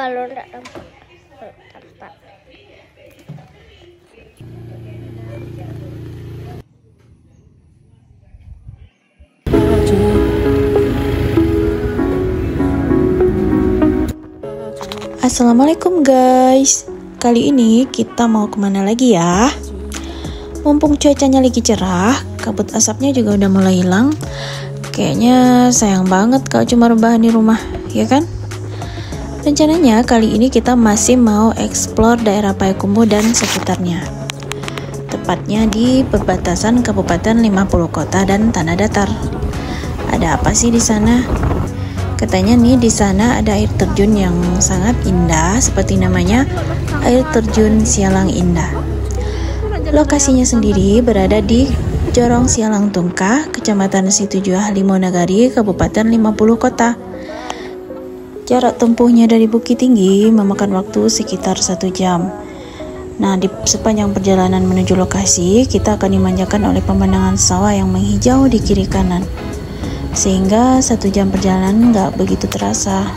Kalau enggak. Tampak. Assalamualaikum guys Kali ini kita mau ke mana lagi ya Mumpung cuacanya lagi cerah Kabut asapnya juga udah mulai hilang Kayaknya sayang banget kalau cuma rebahan di rumah Ya kan? Rencananya kali ini kita masih mau explore daerah Payakumbuh dan sekitarnya Tepatnya di perbatasan Kabupaten 50 Kota dan Tanah Datar Ada apa sih di sana? Katanya nih di sana ada air terjun yang sangat indah seperti namanya air terjun Sialang Indah. Lokasinya sendiri berada di Jorong Sialang Tungkah, Kecamatan Situjuah Limonagari, Kabupaten 50 Kota. Jarak tempuhnya dari Bukit Tinggi memakan waktu sekitar satu jam. Nah, di sepanjang perjalanan menuju lokasi, kita akan dimanjakan oleh pemandangan sawah yang menghijau di kiri kanan sehingga satu jam perjalanan nggak begitu terasa.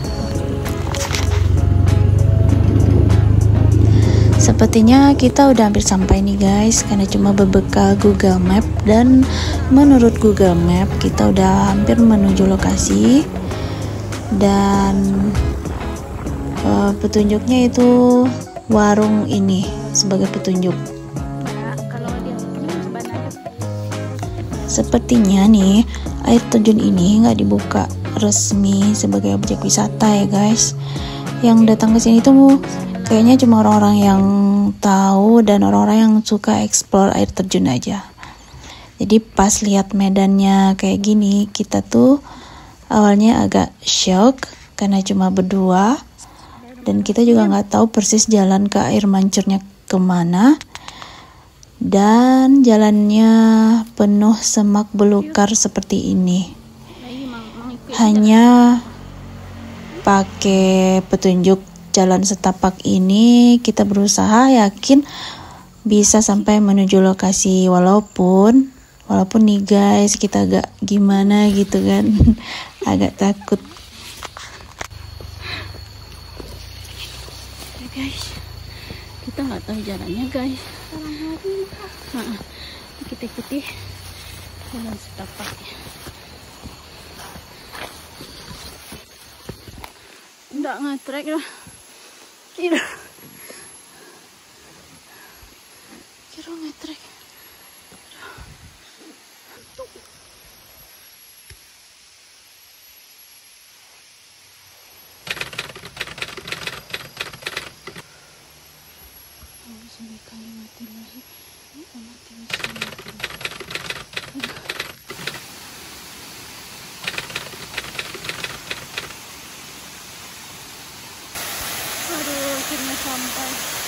Sepertinya kita udah hampir sampai nih guys karena cuma berbekal Google Map dan menurut Google Map kita udah hampir menuju lokasi dan uh, petunjuknya itu warung ini sebagai petunjuk. Sepertinya nih air terjun ini nggak dibuka resmi sebagai objek wisata ya guys. Yang datang ke sini tuh kayaknya cuma orang-orang yang tahu dan orang-orang yang suka explore air terjun aja. Jadi pas lihat medannya kayak gini, kita tuh awalnya agak shock karena cuma berdua dan kita juga nggak tahu persis jalan ke air mancurnya ke mana dan jalannya penuh semak belukar seperti ini. Hanya pakai petunjuk jalan setapak ini kita berusaha yakin bisa sampai menuju lokasi walaupun walaupun nih guys kita agak gimana gitu kan. Agak takut. Ya guys. Kita nggak tahu jalannya guys. Nah, kita ikuti. Jalan setapak enggak ngetrek lah. Kira kira ngetrek にかみまてないおまてにしてないけあれを決んだ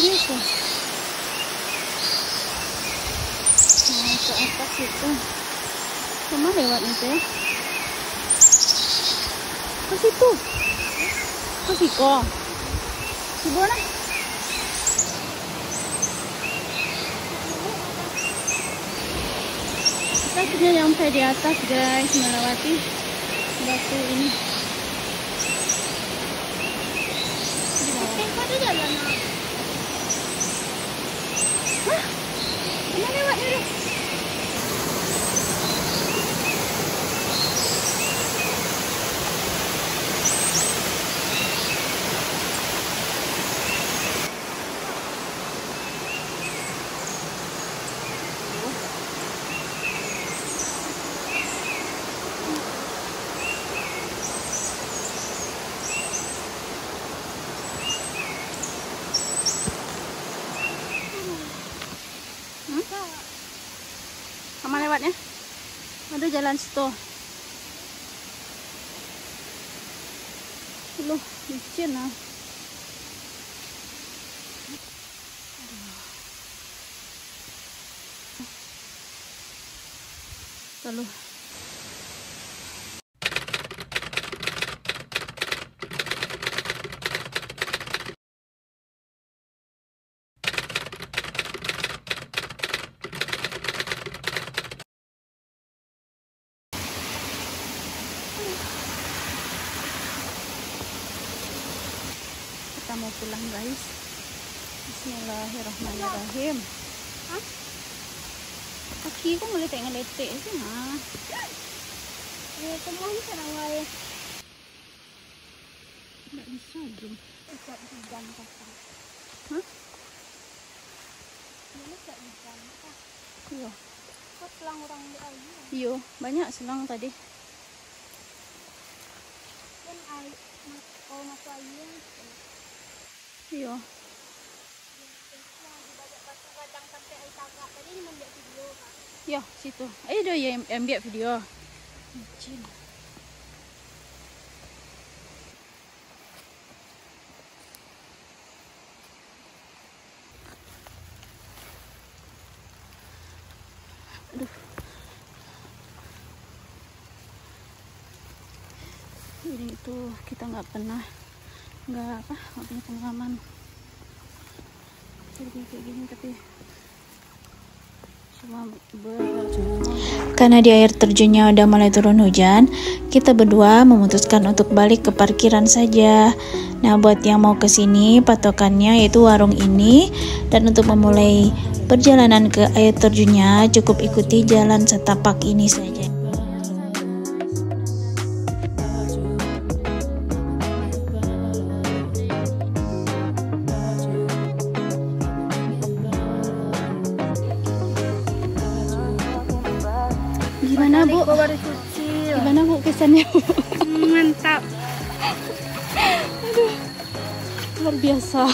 sini nah ke atas itu. Sama lewatnya teh ke situ. Ke siko si bona kita sudah sampai di atas guys melewati batu ini Ada jalan situ. Loh, licin ah. Lalu kita mau pulang guys. Bismillahirrahmanirrahim. Kaki ko ha. Ya, semua ini serang wae. Nggak bisa jom. Tidak. Hah? Ini tidak. Iya. Kok selang orang di air? Iya, banyak selang tadi. Kan masuk. Iya. Ya, situ. Eh, dia yang ambil video. Licin. Aduh. Ini itu kita nggak pernah nggak apa nggak punya pengalaman jadi kayak gini tapi Karena di air terjunnya udah mulai turun hujan, kita berdua memutuskan untuk balik ke parkiran saja. Nah, buat yang mau ke sini, patokannya yaitu warung ini. Dan untuk memulai perjalanan ke air terjunnya, cukup ikuti jalan setapak ini saja. Gimana bu? Gimana bu kesannya bu? Mantap. Luar biasa.